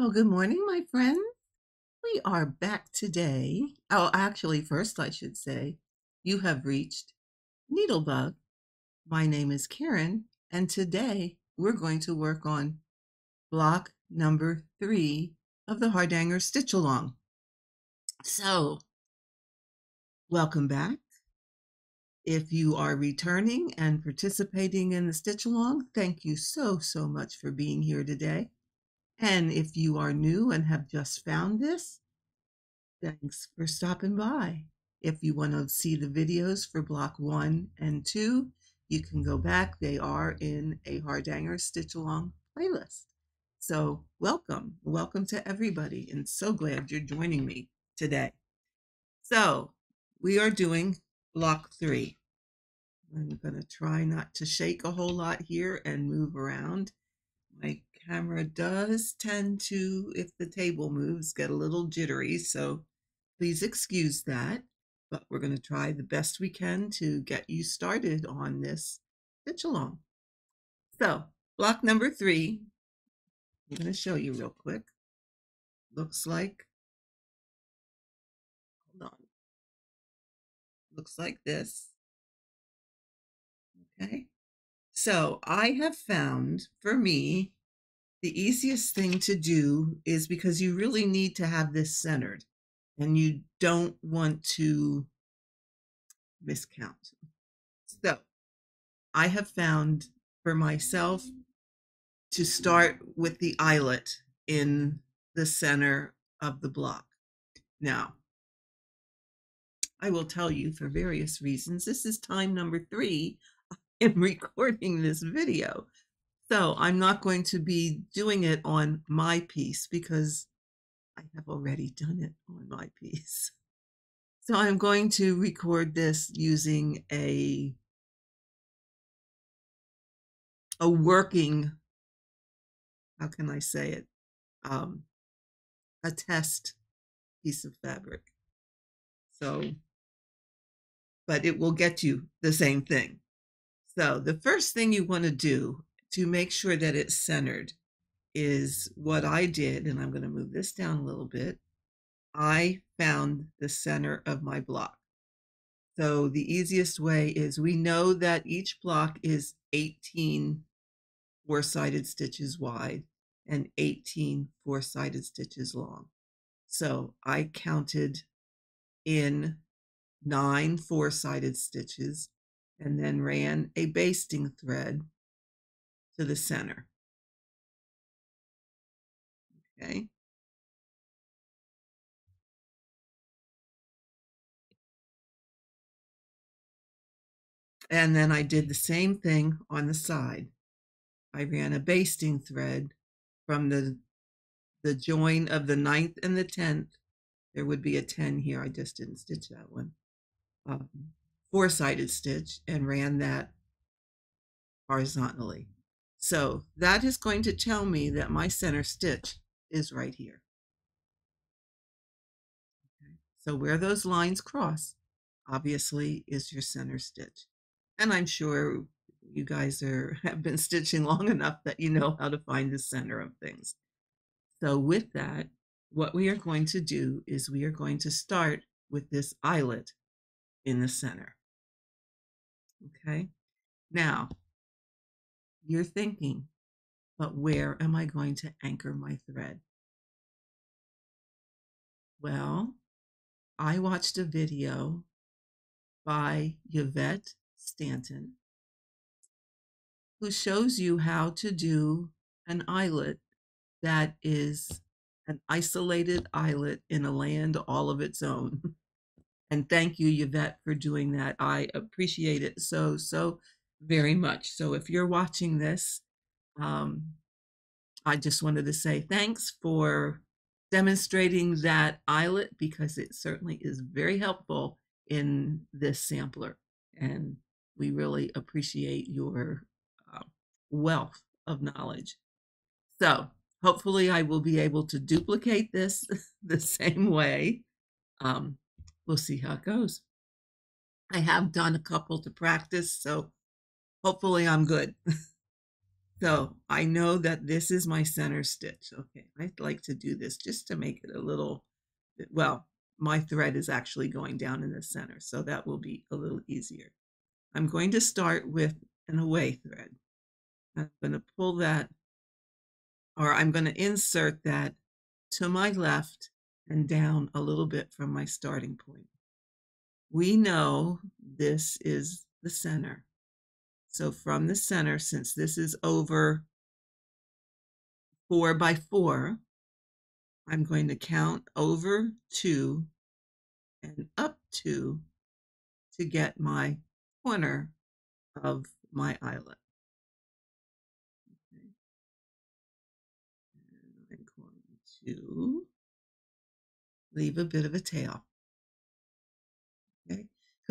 Well, good morning, my friends. We are back today. Oh, actually, first I should say, you have reached NeedleBugg. My name is Karen, and today we're going to work on block number three of the Hardanger Stitch Along. So, welcome back. If you are returning and participating in the Stitch Along, thank you so, so much for being here today. And if you are new and have just found this, thanks for stopping by. If you want to see the videos for block one and two, you can go back. They are in a Hardanger Stitch Along playlist. So welcome, welcome to everybody, and so glad you're joining me today. So we are doing block three. I'm going to try not to shake a whole lot here and move around. Camera does tend to, if the table moves, get a little jittery. So please excuse that. But we're going to try the best we can to get you started on this stitch along. So block number three, I'm going to show you real quick. Looks like, hold on, looks like this. Okay. So I have found for me the easiest thing to do is because you really need to have this centered and you don't want to miscount. So I have found for myself to start with the eyelet in the center of the block. Now, I will tell you for various reasons, this is time number three in recording this video. So I'm not going to be doing it on my piece because I have already done it on my piece. So I'm going to record this using a a working, how can I say it, um, a test piece of fabric. So, but it will get you the same thing. So the first thing you want to do to make sure that it's centered is what I did, and I'm going to move this down a little bit. I found the center of my block. So the easiest way is we know that each block is 18 four-sided stitches wide and 18 four-sided stitches long. So I counted in nine four-sided stitches and then ran a basting thread to the center. Okay. And then I did the same thing on the side. I ran a basting thread from the the join of the ninth and the tenth. There would be a 10 here. I just didn't stitch that one. Um, four-sided stitch and ran that horizontally. So that is going to tell me that my center stitch is right here. Okay. So where those lines cross, obviously, is your center stitch. And I'm sure you guys are have been stitching long enough that you know how to find the center of things. So with that, what we are going to do is we are going to start with this eyelet in the center. Okay. Now, you're thinking, but where am I going to anchor my thread? Well, I watched a video by Yvette Stanton who shows you how to do an eyelet that is an isolated eyelet in a land all of its own. And thank you, Yvette, for doing that. I appreciate it so, so very much. So if you're watching this, um, I just wanted to say thanks for demonstrating that eyelet because it certainly is very helpful in this sampler. And we really appreciate your uh, wealth of knowledge. So hopefully I will be able to duplicate this the same way. Um, we'll see how it goes. I have done a couple to practice, so hopefully I'm good. So I know that this is my center stitch. Okay, I'd like to do this just to make it a little, well, my thread is actually going down in the center, so that will be a little easier. I'm going to start with an away thread. I'm going to pull that, or I'm going to insert that to my left and down a little bit from my starting point. We know this is the center. So from the center, since this is over four by four, I'm going to count over two and up two to get my corner of my. And I'm going to leave a bit of a tail.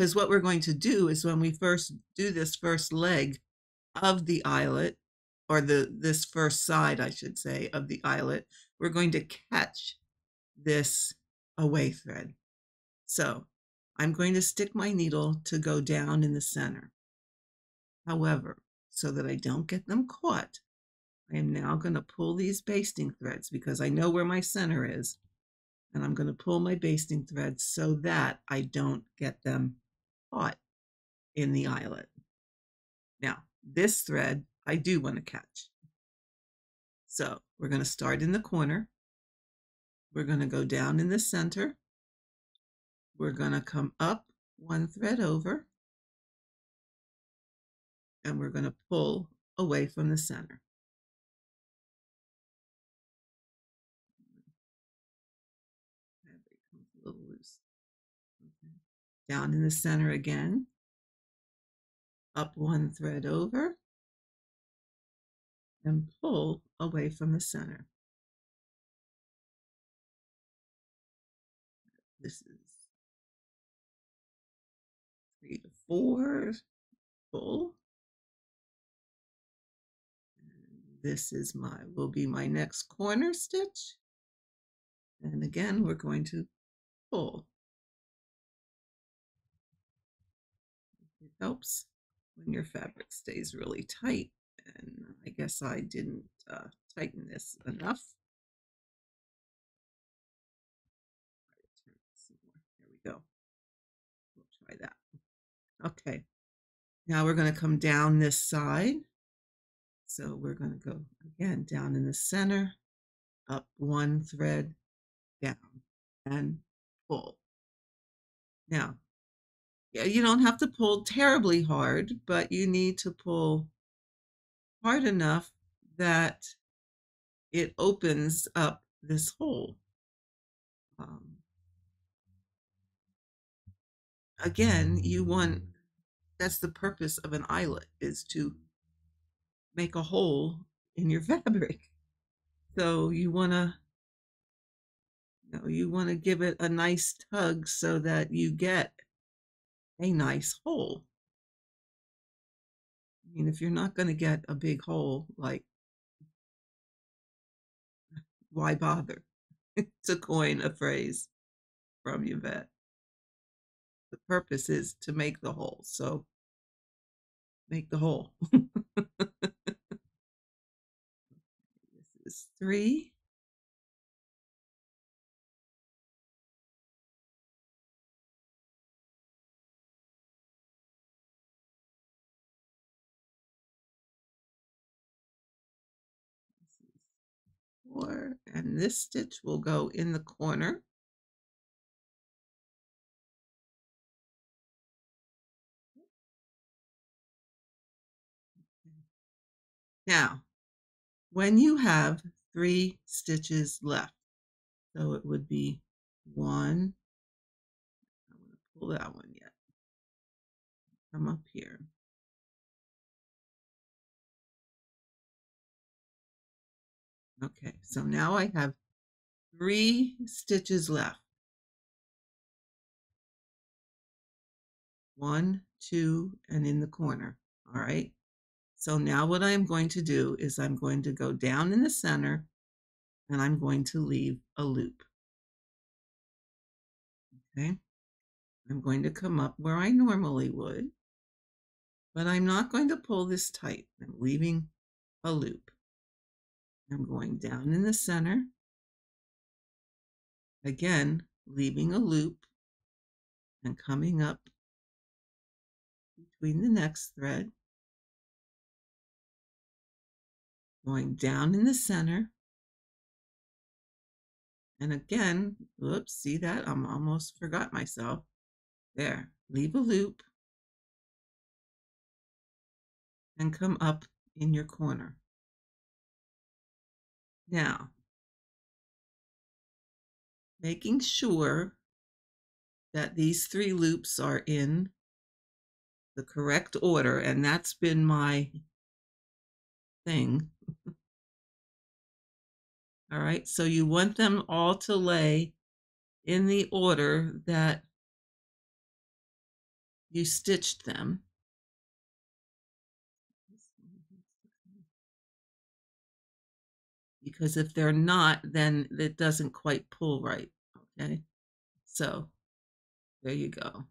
Because what we're going to do is when we first do this first leg of the eyelet, or the this first side, I should say, of the eyelet, we're going to catch this away thread. So I'm going to stick my needle to go down in the center. However, so that I don't get them caught, I am now going to pull these basting threads because I know where my center is. And I'm going to pull my basting threads so that I don't get them caught in the eyelet. Now, this thread I do want to catch. So we're going to start in the corner. We're going to go down in the center. We're going to come up one thread over. And we're going to pull away from the center. Down in the center again, up one thread over, and pull away from the center. This is three to four, pull. This is my, will be my next corner stitch. And again, we're going to pull. Helps when your fabric stays really tight. And I guess I didn't uh, tighten this enough. There we go. We'll try that. Okay. Now we're going to come down this side. So we're going to go again down in the center, up one thread, down, and pull. Now, you don't have to pull terribly hard, but you need to pull hard enough that it opens up this hole. Um, again, you want, that's the purpose of an eyelet, is to make a hole in your fabric. So you want to, you know, you want to give it a nice tug so that you get a nice hole. I mean, if you're not going to get a big hole, like, why bother? to coin a phrase from Yvette. The purpose is to make the hole, so make the hole. this is three. Four, and this stitch will go in the corner. Now, when you have three stitches left, so it would be one, I want to pull that one yet, come up here, Okay, so now I have three stitches left. One, two, and in the corner, all right? So now what I'm going to do is I'm going to go down in the center and I'm going to leave a loop. Okay, I'm going to come up where I normally would, but I'm not going to pull this tight. I'm leaving a loop. I'm going down in the center. Again, leaving a loop and coming up between the next thread. Going down in the center. And again, whoops, see that? I'm almost forgot myself. There, leave a loop and come up in your corner. Now, making sure that these three loops are in the correct order, and that's been my thing. all right, so you want them all to lay in the order that you stitched them. Because if they're not, then it doesn't quite pull right, okay? So there you go.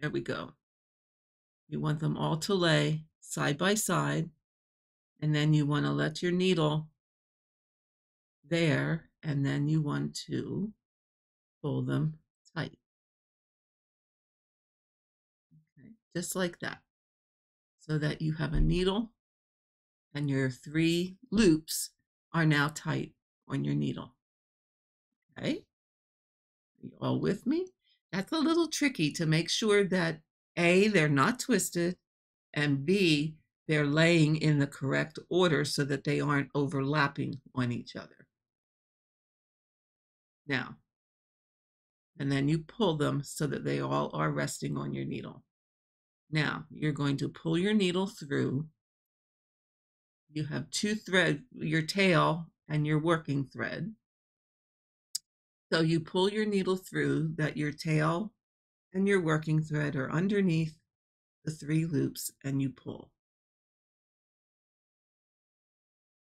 There we go. You want them all to lay side by side, and then you want to let your needle there, and then you want to pull them tight. Okay, just like that. So that you have a needle and your three loops are now tight on your needle. Okay, you all with me? That's a little tricky to make sure that A, they're not twisted, and B, they're laying in the correct order so that they aren't overlapping on each other. Now, and then you pull them so that they all are resting on your needle. Now, you're going to pull your needle through. You have two thread, your tail and your working thread. So you pull your needle through that your tail and your working thread are underneath the three loops and you pull.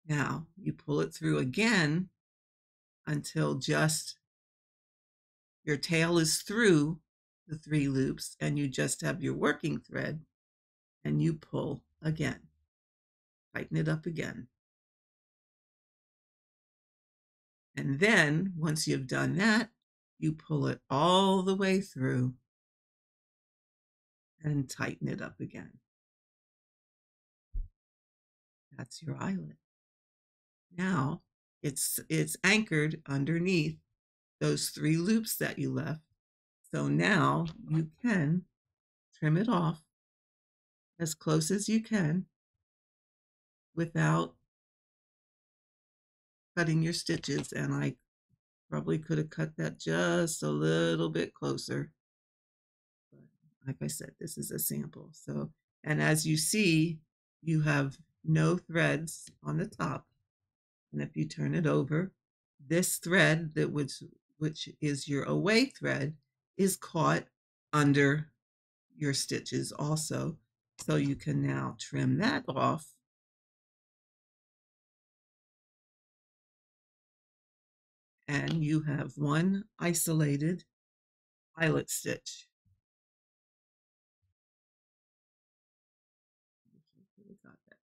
Now you pull it through again until just your tail is through the three loops and you just have your working thread and you pull again. Tighten it up again. And then once you've done that, you pull it all the way through and tighten it up again. That's your eyelet. Now it's it's anchored underneath those three loops that you left. So now you can trim it off as close as you can without cutting your stitches. And I probably could have cut that just a little bit closer. But like I said, this is a sample. So, and as you see, you have no threads on the top. And if you turn it over, this thread that which which is your away thread is caught under your stitches also. So you can now trim that off. And you have one isolated eyelet stitch.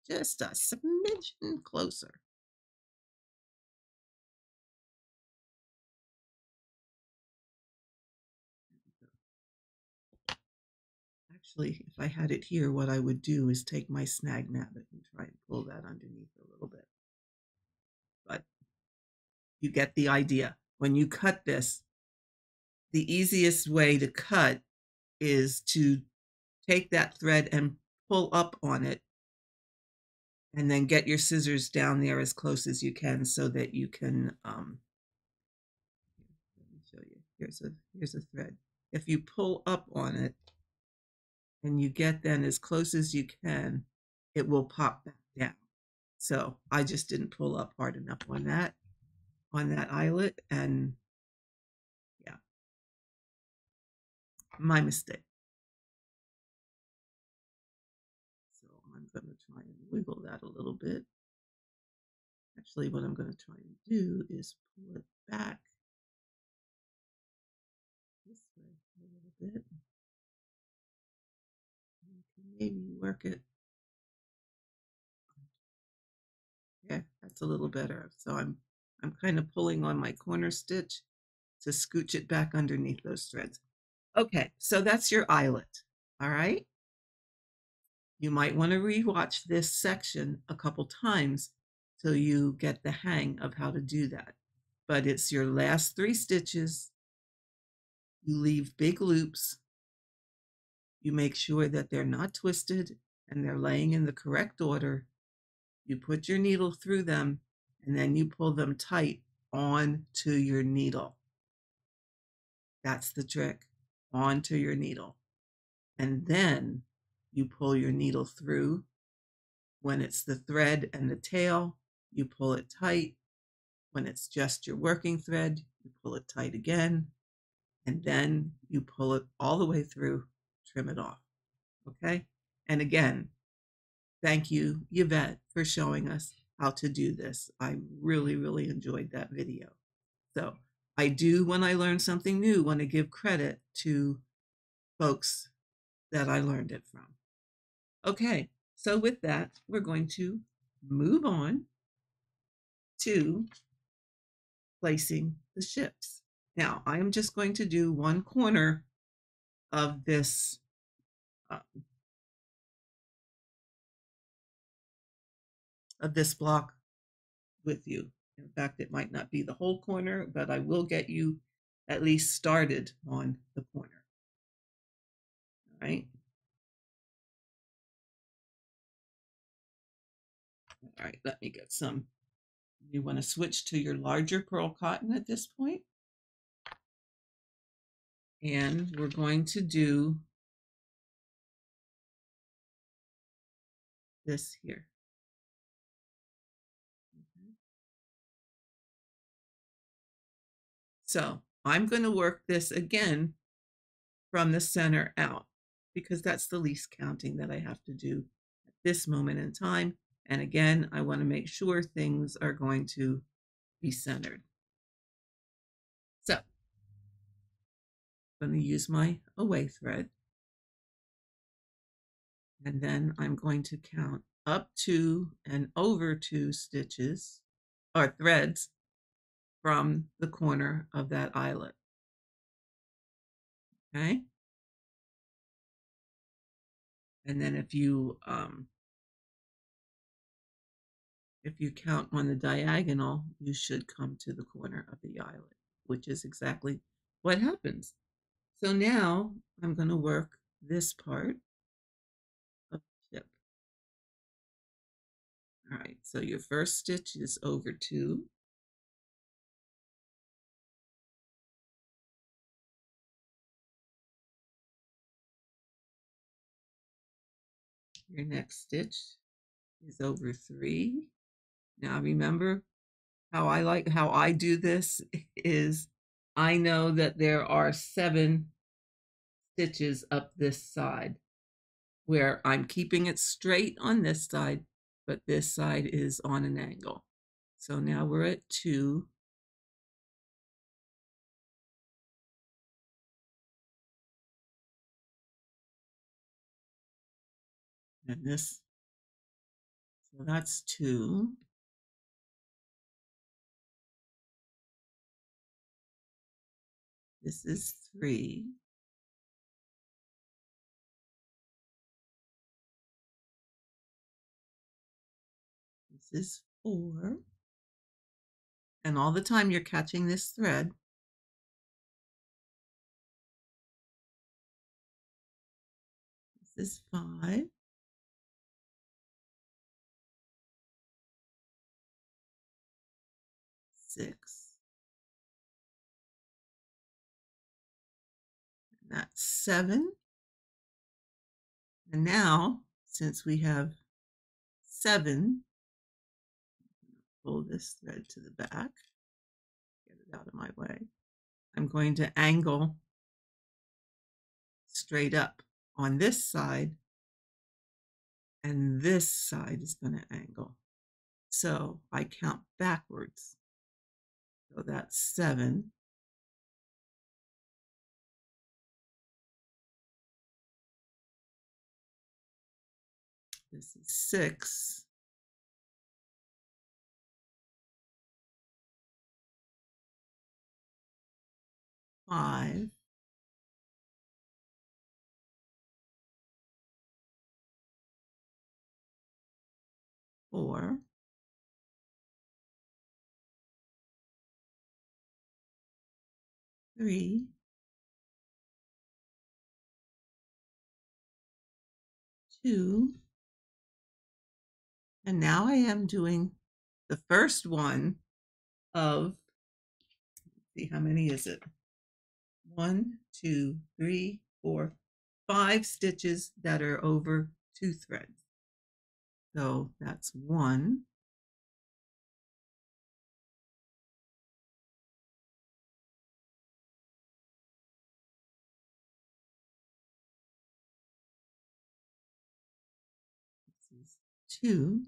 Just a smidgen closer. Actually, if I had it here, what I would do is take my Snag Nab-It and try and pull that underneath a little bit. You get the idea. When you cut this, the easiest way to cut is to take that thread and pull up on it and then get your scissors down there as close as you can so that you can um let me show you here's a here's a thread if you pull up on it and you get then as close as you can, it will pop back down. So I just didn't pull up hard enough on that, on that eyelet. And yeah, my mistake. So I'm going to try and wiggle that a little bit. Actually, what I'm going to try and do is pull it back this way a little bit maybe work it Yeah, That's a little better. So I'm I'm kind of pulling on my corner stitch to scooch it back underneath those threads. Okay, so that's your eyelet. All right. You might want to rewatch this section a couple times till you get the hang of how to do that. But it's your last three stitches. You leave big loops. You make sure that they're not twisted and they're laying in the correct order. You put your needle through them and then you pull them tight onto your needle. That's the trick, onto your needle. And then you pull your needle through. When it's the thread and the tail, you pull it tight. When it's just your working thread, you pull it tight again. And then you pull it all the way through, trim it off. Okay? And again, thank you, Yvette, for showing us how to do this. I really, really enjoyed that video. So I do, when I learn something new, want to give credit to folks that I learned it from. Okay, so with that, we're going to move on to placing the ships. Now, I am just going to do one corner of this um, of this block with you. In fact, it might not be the whole corner, but I will get you at least started on the corner. All right. All right, let me get some. You want to switch to your larger pearl cotton at this point. And we're going to do this here. So I'm going to work this again from the center out because that's the least counting that I have to do at this moment in time. And again, I want to make sure things are going to be centered. So I'm going to use my away thread. And then I'm going to count up to and over two stitches or threads from the corner of that eyelet. Okay. And then if you um, if you count on the diagonal, you should come to the corner of the eyelet, which is exactly what happens. So now I'm going to work this part of the ship. All right, so your first stitch is over two. Your next stitch is over three. Now remember how I like how I do this is I know that there are seven stitches up this side where I'm keeping it straight on this side, but this side is on an angle. So now we're at two. And this so that's two. This is three. This is four. And all the time you're catching this thread. This is five. That's seven. And now, since we have seven, pull this thread to the back, get it out of my way. I'm going to angle straight up on this side, and this side is going to angle. So I count backwards. So that's seven. six. Five. Four. Three. Two and now I am doing the first one of, see how many is it? One, two, three, four, five stitches that are over two threads. So that's one. This is two.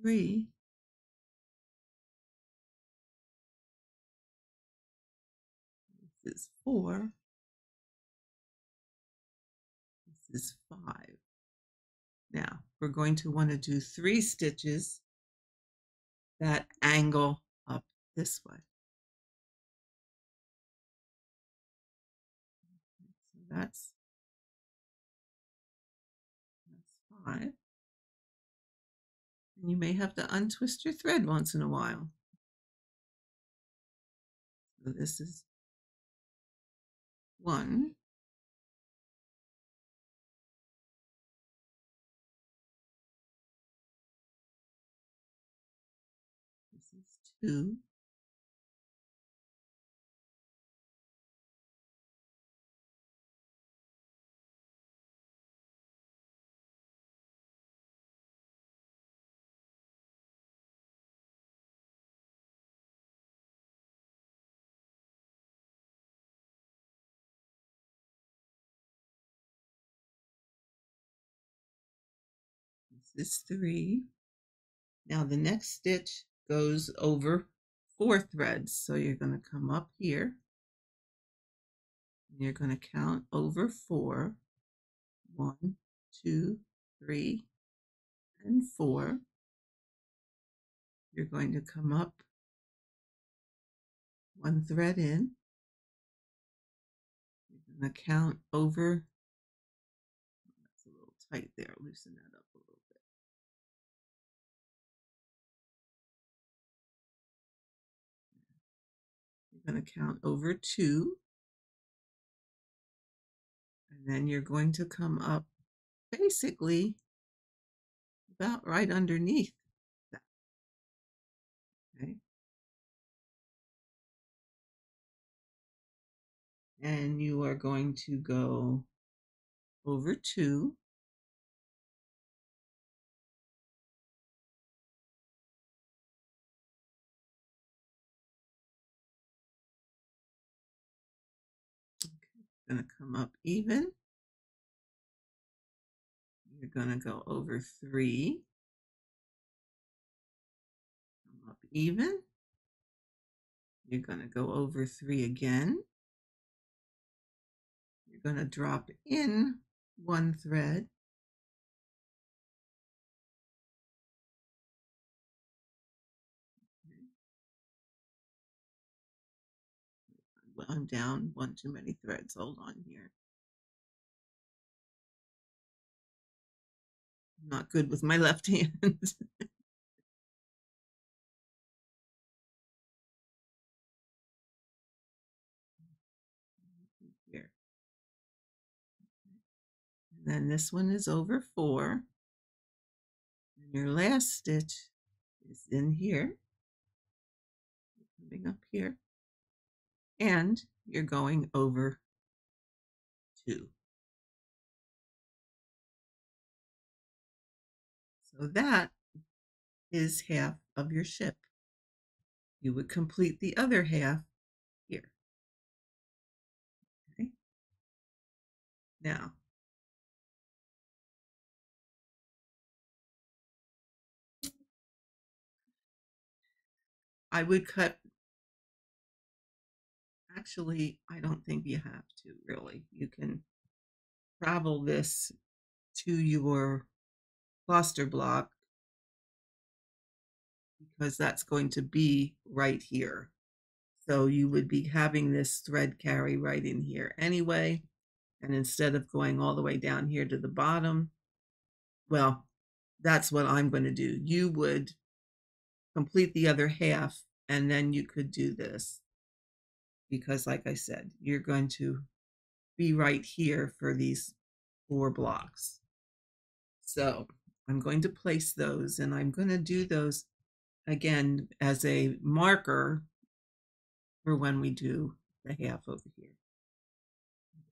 Three. This is four. This is five. Now we're going to want to do three stitches that angle up this way. So that's, that's five. And you may have to untwist your thread once in a while. So this is one. This is two. Is three. Now the next stitch goes over four threads. So you're going to come up here. You're going to count over four. One, two, three, and four. You're going to come up one thread in. You're going to count over. Oh, that's a little tight there. Loosen that going to count over two. And then you're going to come up basically about right underneath that. Okay. And you are going to go over two. Going to come up even. You're going to go over three. Come up even. You're going to go over three again. You're going to drop in one thread. I'm down one too many threads. Hold on here. I'm not good with my left hand. here. And then this one is over four. And your last stitch is in here. Coming up here and you're going over two. So that is half of your ship. You would complete the other half here. Okay. Now, I would cut actually, I don't think you have to really. You can travel this to your cluster block because that's going to be right here. So you would be having this thread carry right in here anyway. And instead of going all the way down here to the bottom, well, that's what I'm going to do. You would complete the other half and then you could do this. Because like I said, you're going to be right here for these four blocks. So I'm going to place those and I'm going to do those again as a marker for when we do the half over here.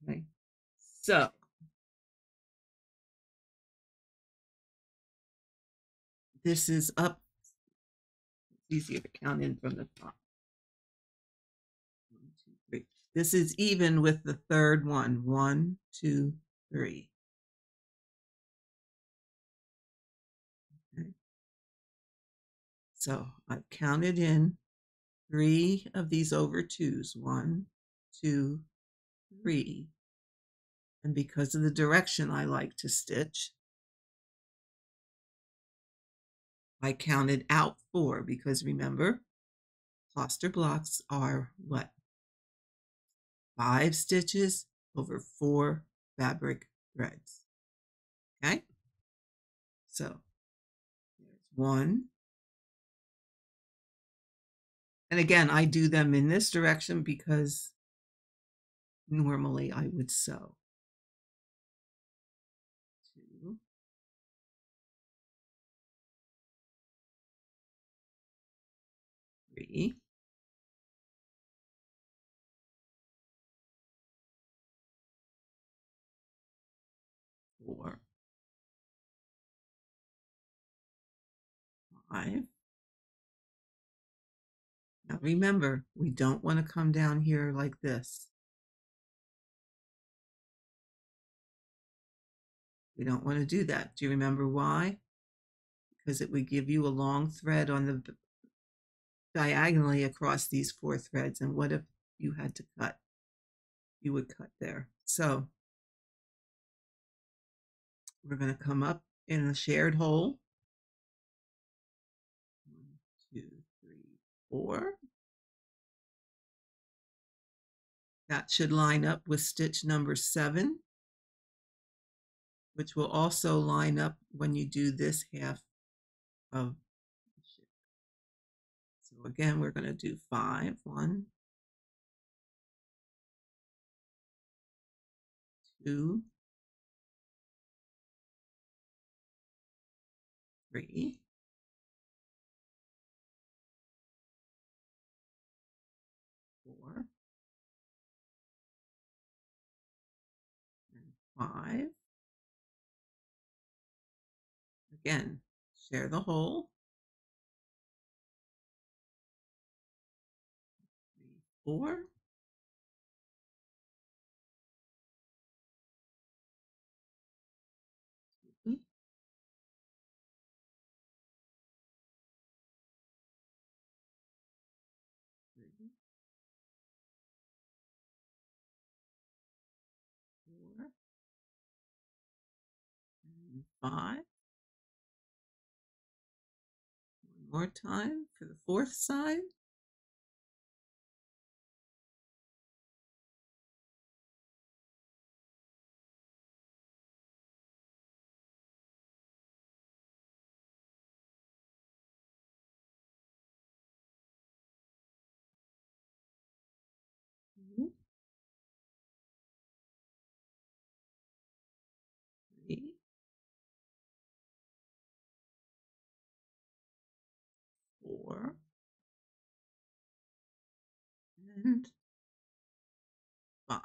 Okay, so this is up. It's easier to count in from the top. This is even with the third one. One, two, three. Okay. So I've counted in three of these over twos. One, two, three. And because of the direction I like to stitch, I counted out four because remember, cluster blocks are what? Five stitches over four fabric threads. Okay? So there's one, and again, I do them in this direction because normally I would sew. Two. Three. Five. Now remember, we don't want to come down here like this. We don't want to do that. Do you remember why? Because it would give you a long thread on the diagonally across these four threads. And what if you had to cut? You would cut there. So we're going to come up in a shared hole. One, two, three, four. That should line up with stitch number seven, which will also line up when you do this half of. So again, we're going to do five, one, two, three, five. Again, share the whole. Three, four. Five. One more time for the fourth side. Five.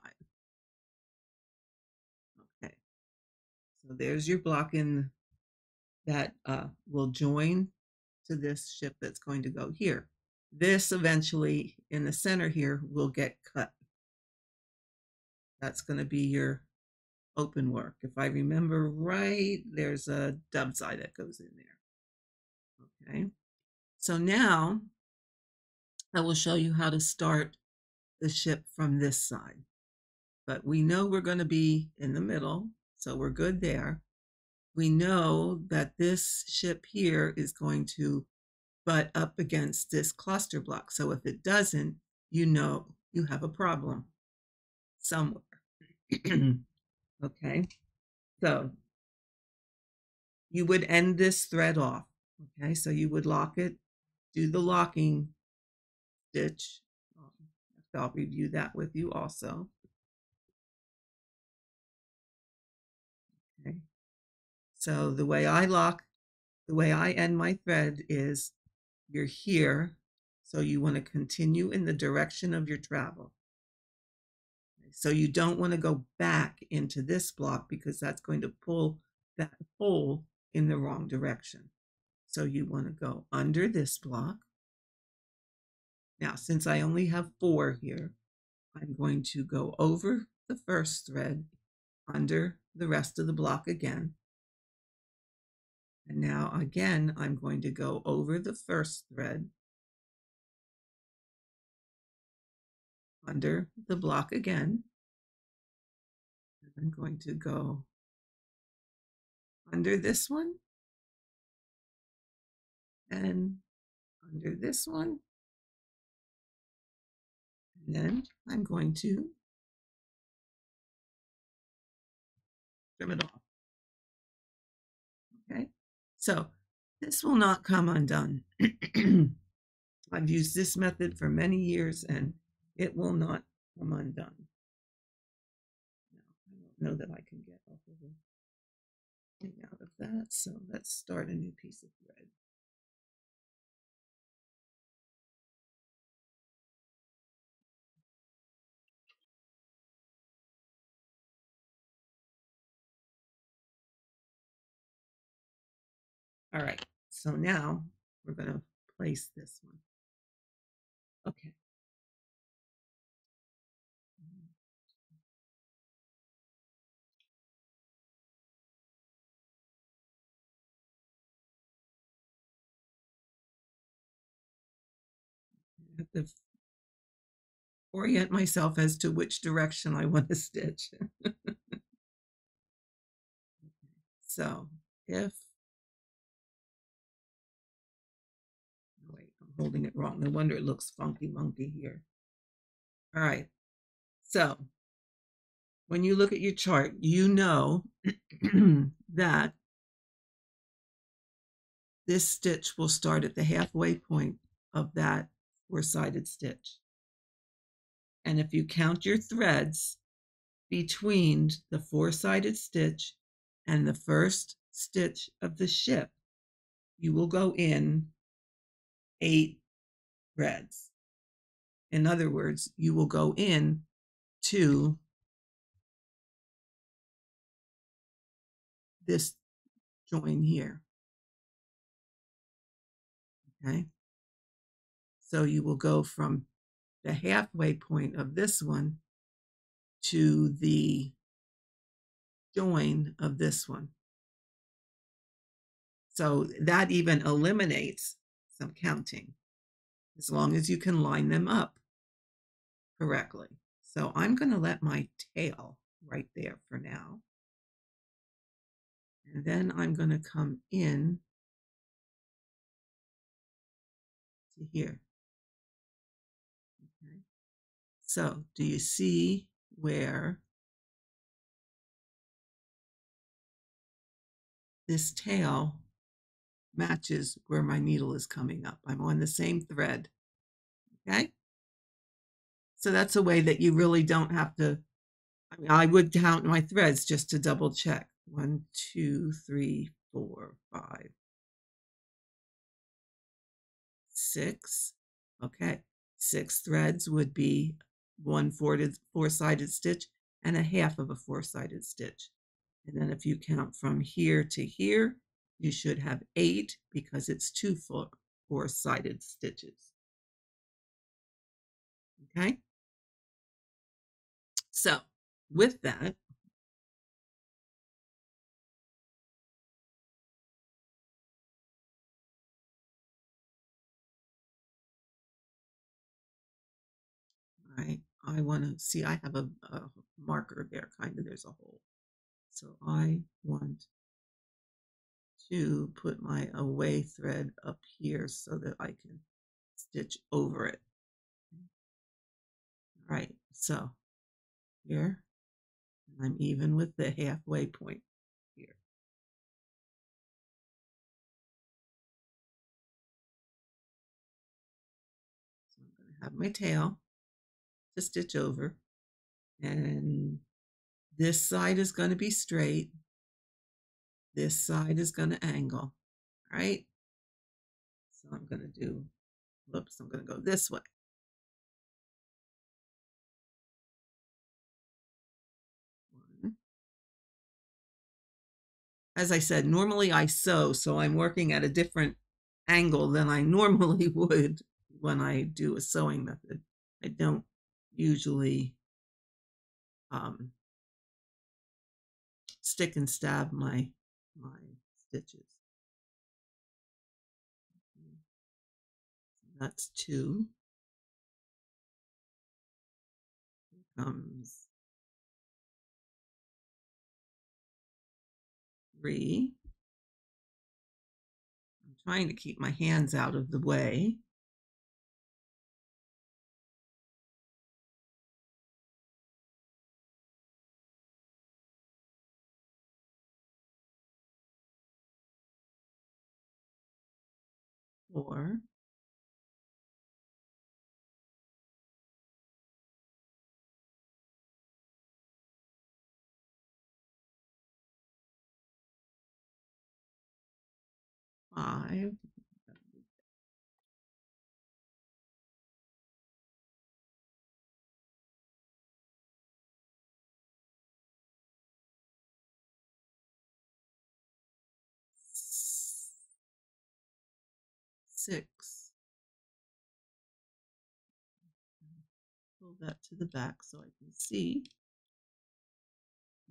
Okay, so there's your block in that uh, will join to this ship that's going to go here. This eventually in the center here will get cut. That's going to be your open work. If I remember right, there's a dove's eye that goes in there. Okay. So now I will show you how to start the ship from this side. But we know we're going to be in the middle, so we're good there. We know that this ship here is going to butt up against this Kloster block. So if it doesn't, you know you have a problem somewhere. okay, so you would end this thread off. Okay, so you would lock it, do the locking stitch. I'll review that with you also. Okay, so the way I lock, the way I end my thread is you're here, so you want to continue in the direction of your travel. So you don't want to go back into this block because that's going to pull that hole in the wrong direction. So you want to go under this block. Now, since I only have four here, I'm going to go over the first thread under the rest of the block again. And now again, I'm going to go over the first thread under the block again. And I'm going to go under this one and under this one. Then I'm going to trim it off. Okay, so this will not come undone. I've used this method for many years and it will not come undone. No, I don't know that I can get off of thing out of that. So let's start a new piece of thread. All right, so now we're going to place this one. Okay. To orient myself as to which direction I want to stitch. so if holding it wrong. No wonder it looks funky monkey here. All right. So when you look at your chart, you know that this stitch will start at the halfway point of that four-sided stitch. And if you count your threads between the four-sided stitch and the first stitch of the ship, you will go in eight threads. In other words, you will go in to this join here. Okay. So you will go from the halfway point of this one to the join of this one. So that even eliminates some counting, as long as you can line them up correctly. So I'm going to let my tail right there for now. And then I'm going to come in to here. Okay. So do you see where this tail matches where my needle is coming up. I'm on the same thread. Okay. So that's a way that you really don't have to, I mean, I would count my threads just to double check. One, two, three, four, five, six. Okay. Six threads would be one four-sided stitch and a half of a four-sided stitch. And then if you count from here to here, you should have eight because it's two four-sided stitches. Okay? So with that, I, I want to see, I have a, a marker there, kind of, there's a hole. So I want to put my away thread up here so that I can stitch over it. All right, so here, I'm even with the halfway point here. So I'm going to have my tail to stitch over and this side is going to be straight. This side is going to angle, right? So I'm going to do, whoops, I'm going to go this way. As I said, normally I sew, so I'm working at a different angle than I normally would when I do a sewing method. I don't usually um, stick and stab my my stitches. Mm-hmm. that's two. Here comes three. I'm trying to keep my hands out of the way. Four. Five. Pull that to the back so I can see.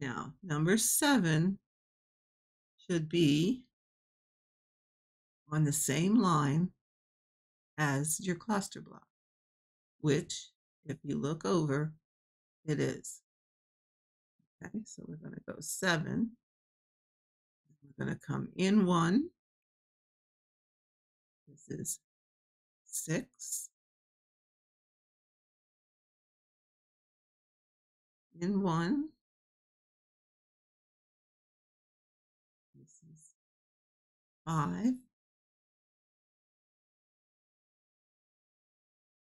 Now, number seven should be on the same line as your Kloster block, which, if you look over, it is. Okay, so we're going to go seven. We're going to come in one. This is six. In one. This is five.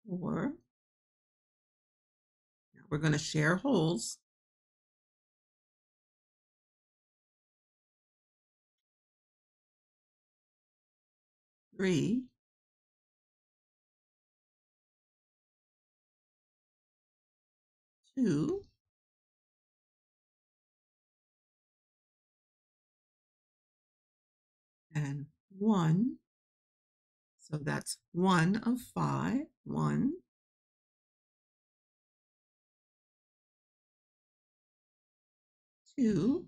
Four. Now we're going to share holes. three, two, and one. So that's one of five, one, two,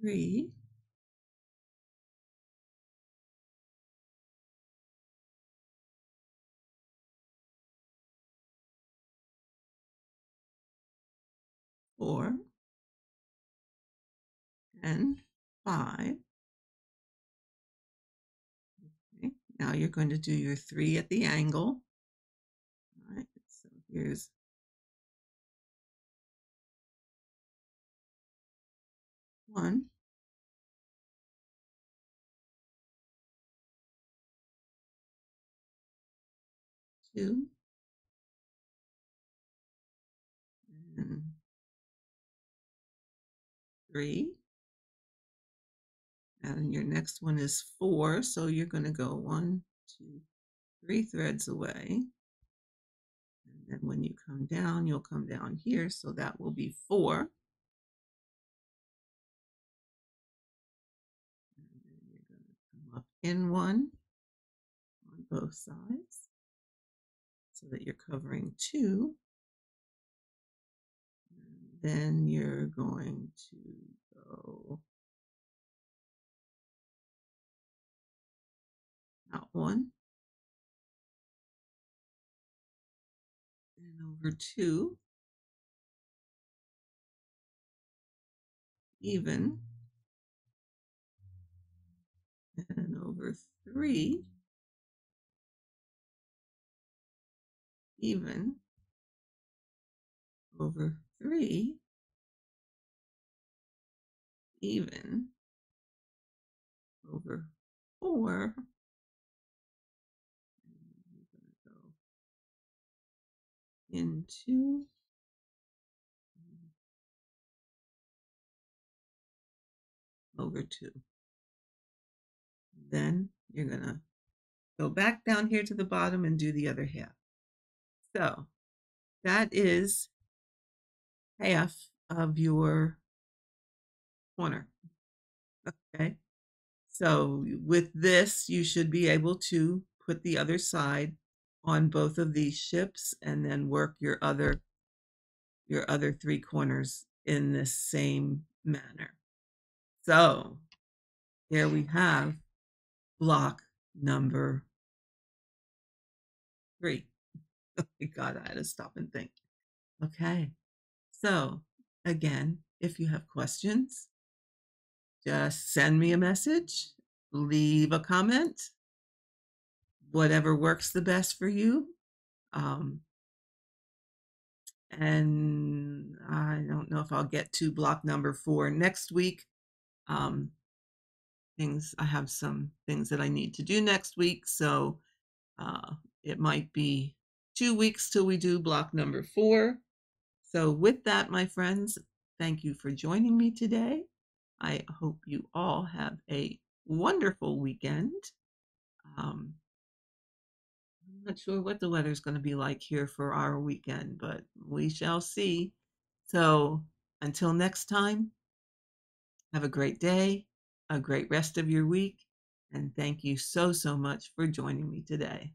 three, 10, 5. Okay. Now you're going to do your 3 at the angle. All right, so here's one. Two. And three. And your next one is four, so you're going to go one, two, three threads away. And then when you come down, you'll come down here, so that will be four. And then you're going to come up in one on both sides so that you're covering two. And then you're going to go that one, and over two, even, and over three, even, over three, even, over 4 into over 2. Then you're going to go back down here to the bottom and do the other half. So that is half of your corner. Okay. So with this, you should be able to put the other side on both of these ships and then work your other your other three corners in the same manner. So here we have block number three. My God, I had to stop and think. Okay. So again, if you have questions, just send me a message, leave a comment, whatever works the best for you. Um, and I don't know if I'll get to block number four next week. Um, things I have some things that I need to do next week, so uh, it might be two weeks till we do block number four. So, with that, my friends, thank you for joining me today. I hope you all have a wonderful weekend. Um, not sure what the weather's going to be like here for our weekend, but we shall see. So until next time, have a great day, a great rest of your week, and thank you so, so much for joining me today.